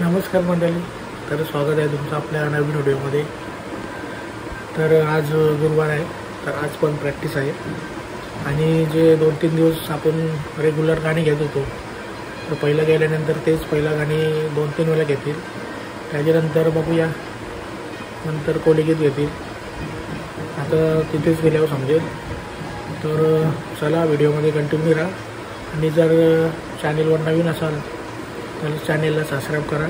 नमस्कार मंडळी. तर स्वागत आहे तुमचं आपल्या नवीन व्हिडिओमध्ये. तर आज गुरुवार आहे तर आज पण प्रॅक्टिस आहे. आणि जे दोन तीन दिवस आपण रेग्युलर गाणी घेत होतो तर पहिलं गेल्यानंतर तेच पहिलं गाणी दोन तीन वेळा घेतील. त्याच्यानंतर बघूया नंतर कोलिगीत घेतील. आता तिथेच गेल्यावर समजेल. तर चला व्हिडिओमध्ये कंटिन्यू राहा. आणि जर चॅनेलवर नवीन असाल तर चॅनेलला सबस्क्राईब करा.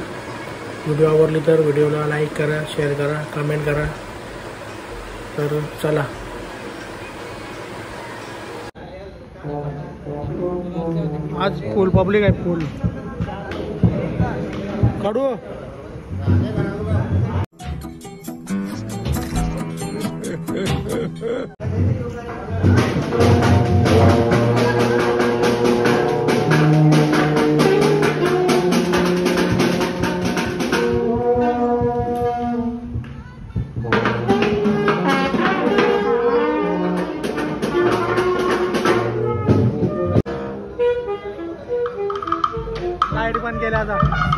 व्हिडिओ आवडली तर व्हिडिओला लाईक करा शेअर करा कमेंट करा. तर चला. आज फुल पब्लिक आहे फुल काढू. लाइट पण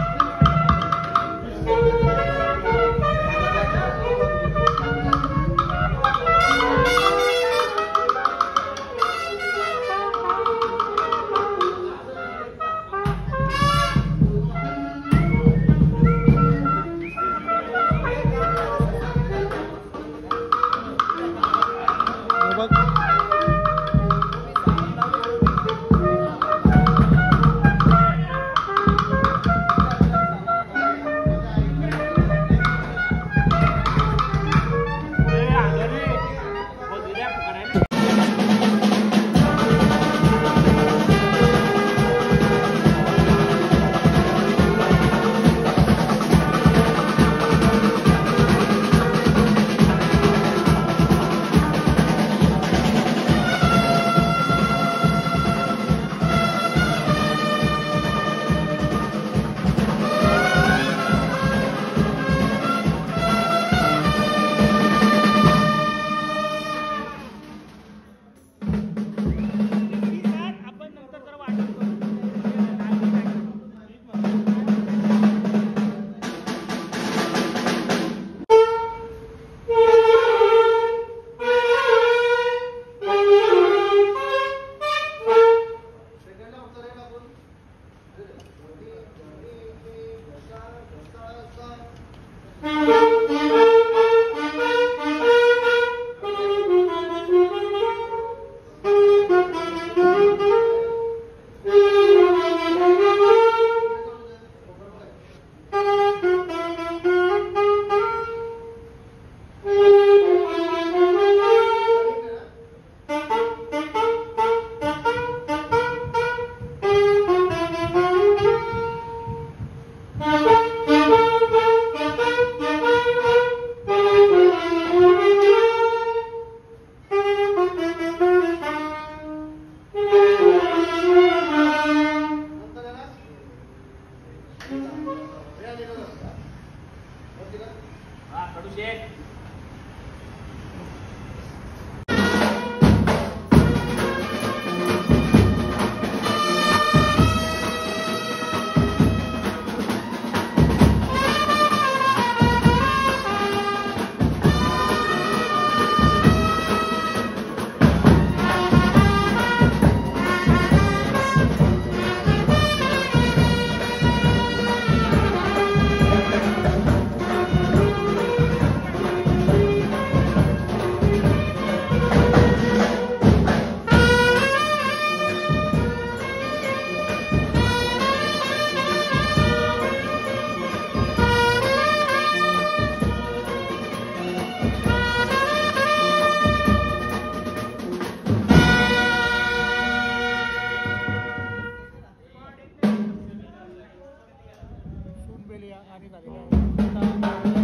Australia, ani.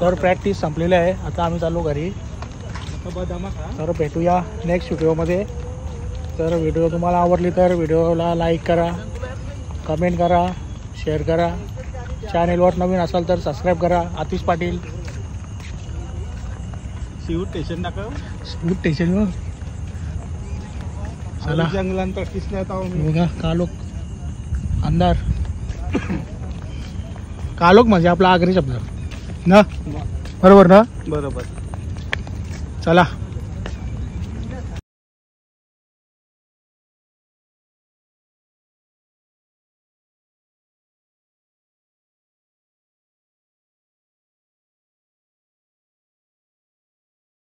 तर प्रॅक्टिस संपलेली आहे. आता आम्ही चाललो घरी. तर भेटूया नेक्स्ट व्हिडिओमध्ये तर व्हिडिओ तुम्हाला आवडली तर व्हिडिओला लाईक करा कमेंट करा शेअर करा. चॅनेलवर नवीन असाल तर सबस्क्राईब करा. आतिश पाटील. शिव स्टेशन टाका स्कूट स्टेशनवर चला. जंगलात प्रॅक्टिस नाही बघा कालोक अंधार. कालोक म्हणजे आपला आगरी शब्द. ना? बरोबर ना? बरोबर. चला.